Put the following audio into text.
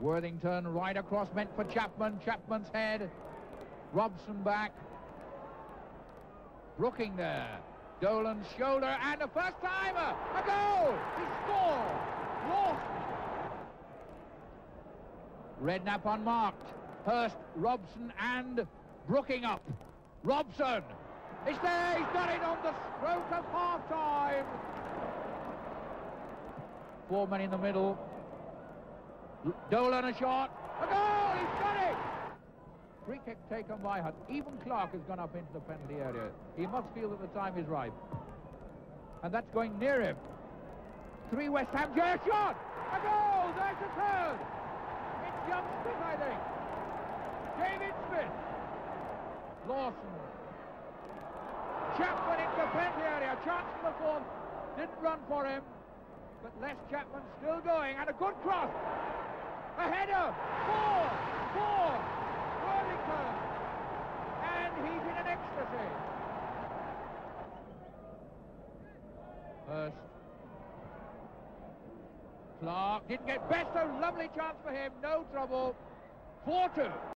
Worthington right across meant for Chapman. Chapman's head. Robson back. Brooking there. Dolan's shoulder and a first timer. A goal. He scored. Lost. Redknapp unmarked. Hurst, Robson and Brooking up. Robson. It's there. He's got it on the stroke of half time. Four men in the middle. Dolan a shot. A goal! He's got it! Free kick taken by Hunt. Even Clark has gone up into the penalty area. He must feel that the time is ripe. And that's going near him. Three West Ham. Jay shot! A goal! There's a third! It's young Smith, I think. David Smith. Lawson. Chapman into the penalty area. Chance for the fourth. Didn't run for him. But Les Chapman still going. And a good cross. A header! Four! Four! Worthington! And he's in an ecstasy. First. Clark didn't get best, a lovely chance for him, no trouble. 4-2.